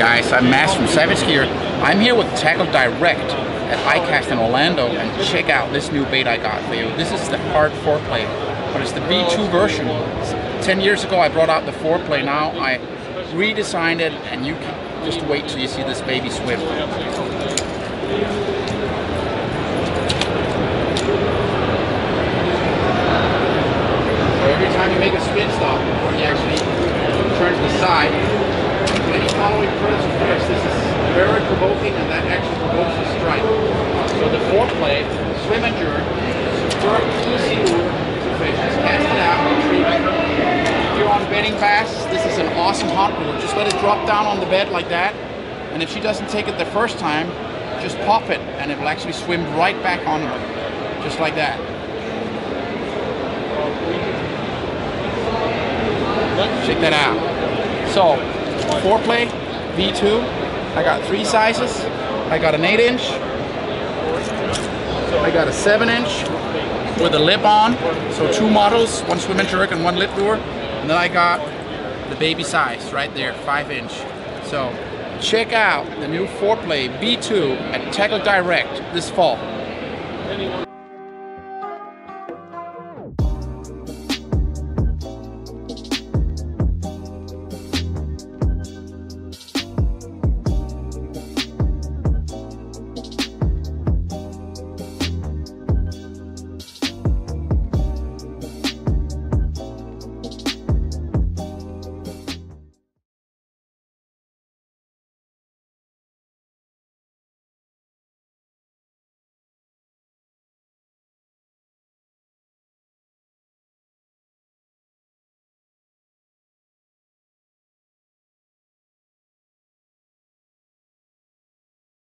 guys, I'm Mads from Savage Gear. I'm here with Tackle Direct at ICAST in Orlando and check out this new bait I got for you. This is the hard 4Play, but it's the V2 version. 10 years ago I brought out the 4Play, now I redesigned it and you can just wait till you see this baby swim. So every time you make a spin stop, you actually turn to the side, following first, this is very provoking and that actually provokes a strike. So the 4Play, swim and jerk, very easy lure to fish. Just cast it out, retrieve. If you're on bedding bass, this is an awesome hot lure. Just let it drop down on the bed like that. And if she doesn't take it the first time, just pop it and it will actually swim right back on her. Just like that. Check that out. So, 4Play, V2. I got three sizes. I got an 8 inch. I got a 7 inch with a lip on. So two models, one swim and jerk and one lip lure. And then I got the baby size right there, 5 inch. So check out the new 4Play V2 at Tackle Direct this fall.